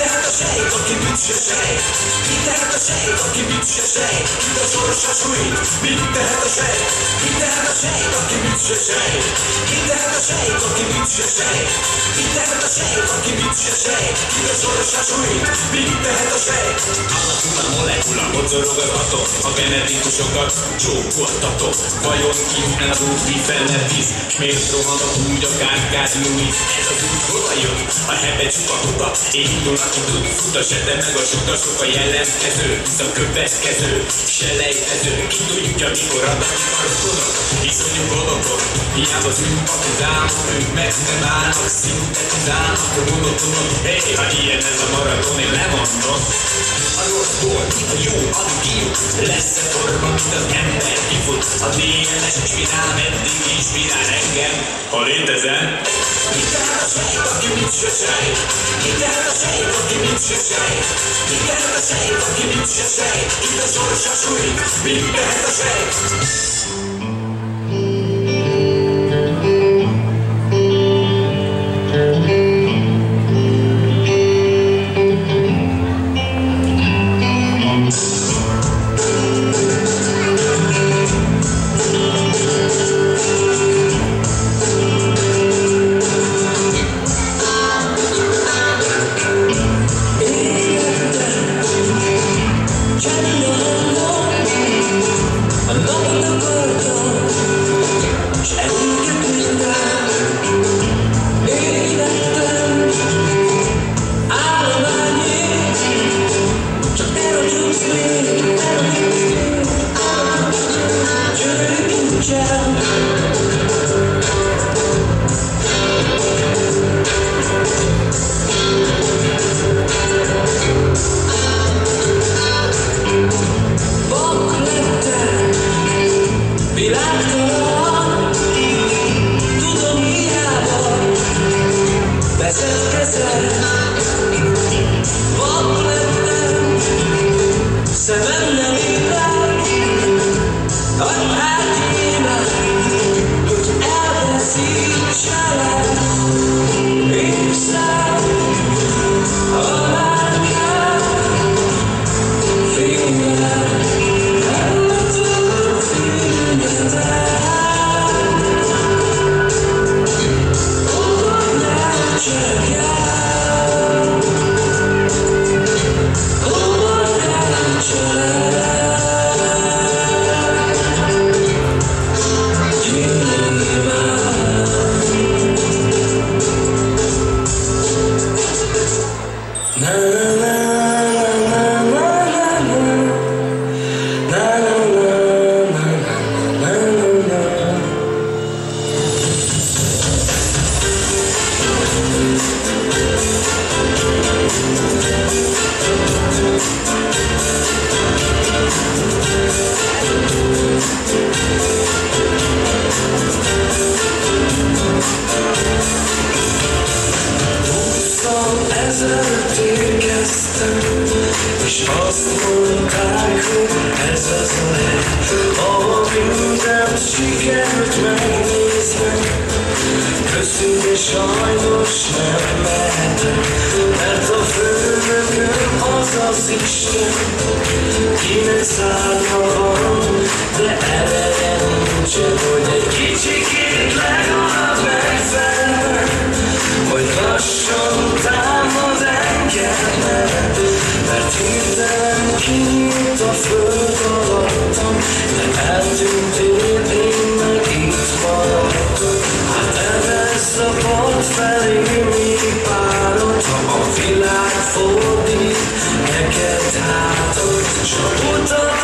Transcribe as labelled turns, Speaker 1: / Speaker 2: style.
Speaker 1: Kitehet a sejt, aki bütse sejt? Kitehet a sejt, aki bütse sejt? Kit a sorsa súlyt? Mit tehet a sejt? Kitehet a sejt, aki bütse sejt? Kitehet a sejt, aki bütse sejt? Kitehet a sejt, aki bütse sejt? Kit a sorsa súlyt? Mit tehet a sejt? Alakul a molekula, mocorog az atom, a genetikusokat csókoltatom. Vajon ki eladult, mi felnetíz? Miért rohanok úgy a kárkát nyújt? Ez az út hova jön? A hebe csupakuta, indul a aki tud, futas de meg a sutasok a jellemkező, a következő, se lejtező, ki tudja, mikor adani marokonok, iszonyú dologok, hiába szimpatizálnak, ők meg nem állnak, szintetizálnak, a monotonok, hey, ha ilyen ez a maraton, én lemondom. A rosszból, a jó, ami kijut, lesz-e forma, mint az ember kifut, a DNS spirál, meddig inspirál engem, ha létezem. Mit tehet a sejt, aki mit se sejt? Mit tehet a sejt, aki mit se sejt? Mit tehet a sejt, aki mit se sejt? Kit a sorsa sújt? Mit tehet a sejt? Mirar ezelőtt érkeztem, és azt mondták, hogy ez az a hely, ahol mindent sikerült megnéznem. Köszönj, de sajnos nem mehetek, mert a főnököm az az Isten, kinek szárnya van, de ereje nincsen, hogy egy kicsikét kellene, mert hirtelen kinyílt a föld alattam, de eltűntél, én meg itt maradtam. Hát elvesz a part felé még párat, ha a világ fordít, neked hátat, csak utat